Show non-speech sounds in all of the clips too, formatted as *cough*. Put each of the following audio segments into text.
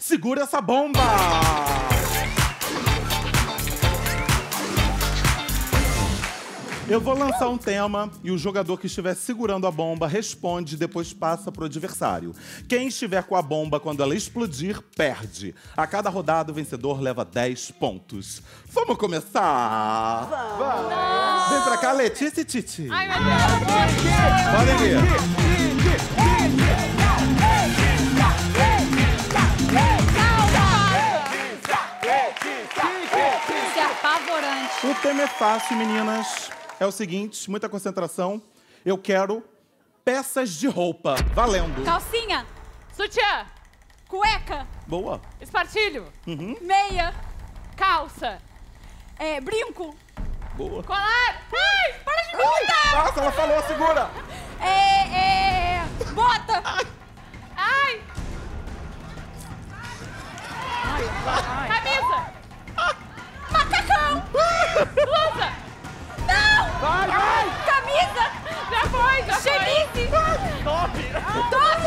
segura essa bomba! Eu vou lançar um tema e o jogador que estiver segurando a bomba responde e depois passa pro adversário. Quem estiver com a bomba quando ela explodir, perde. A cada rodada, o vencedor leva 10 pontos. Vamos começar? Vamos! Vem pra cá, Letícia e Titi. Ai, meu Deus. Podem vir. O tema é fácil, meninas. É o seguinte, muita concentração. Eu quero peças de roupa. Valendo. Calcinha, Sutiã, cueca, Boa. espartilho, meia, calça, é, brinco, Boa. colar. Ai, para de gritar! Nossa, ela falou, segura. É, é, bota, ai. Camisa, Top,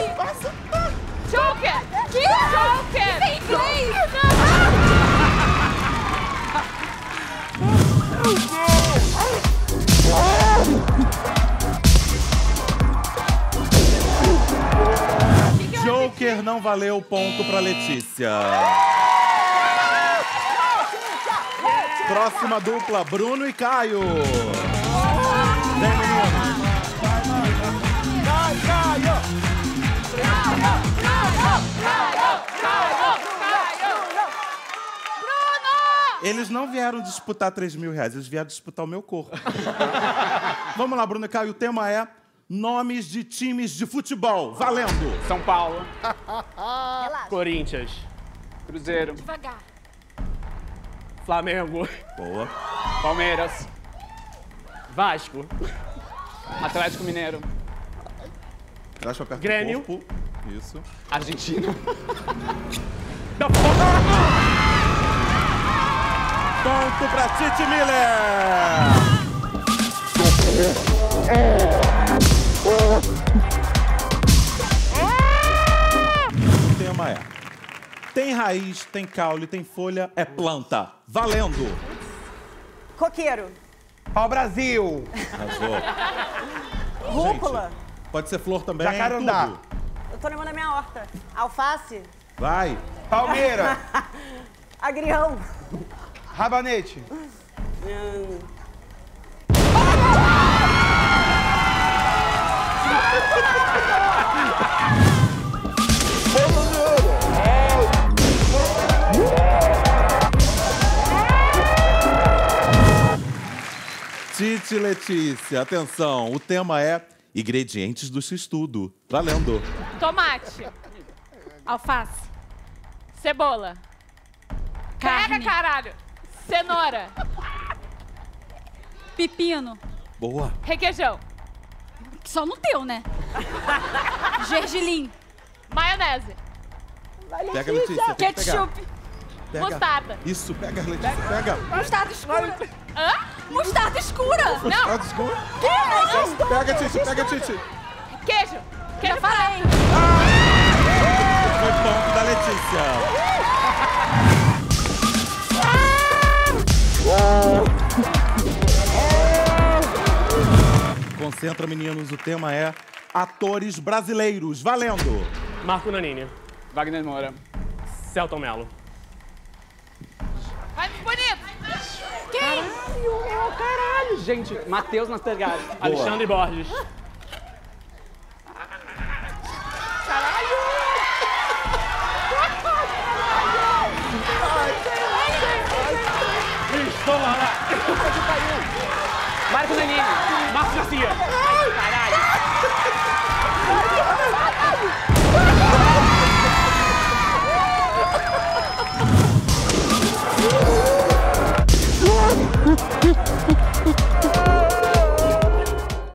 Joker. que? Joker. Isso é inglês! Joker não valeu ponto pra Letícia. Próxima dupla, Bruno e Caio. Vem, menino. Vai, Caio! Eles não vieram disputar 3 mil reais, eles vieram disputar o meu corpo. *laughs* Vamos lá, Bruno e Caio. O tema é nomes de times de futebol. Valendo! São Paulo, Relaxa, Corinthians, Cruzeiro, devagar. Flamengo, Boa. Palmeiras, Vasco, Atlético Mineiro, Traz pra perto do Grêmio. corpo. Isso. Argentina. Da Ponto pra Titi Miller! O tema é: tem raiz, tem caule, tem folha, é planta. Valendo! Coqueiro. Pau Brasil. Arrasou. Rúcula. Pode ser flor também. Jacarandá. tudo. Eu tô lembrando da minha horta. Alface. Vai. Palmeira. *laughs* Agrião. Rabanete. Hum, Titi Letícia, atenção. O tema é ingredientes do X-Tudo. Valendo. Tomate, Alface, cebola. carne, Pega, caralho. Cenoura, pepino, Boa. requeijão, só no teu, né? *laughs* Gergelim, maionese, Pega, Letícia. Tem que pegar. ketchup, Pega. mostarda. Isso, pega, Letícia. Pega. mostarda escura. Hã? Mostarda escura! Não, Ah, desculpa. Que não? Pega, Titi. Pega, Titi. queijo. Queijo falei. Foi ponto da Letícia. Concentra, meninos. O tema é atores brasileiros. Valendo. Marco Nanini, Wagner Moura. Celton Mello. Vai bonito. Caralho, gente. Matheus Nastergalli. Alexandre Borges. Marco Nanini. Marcos Garcia.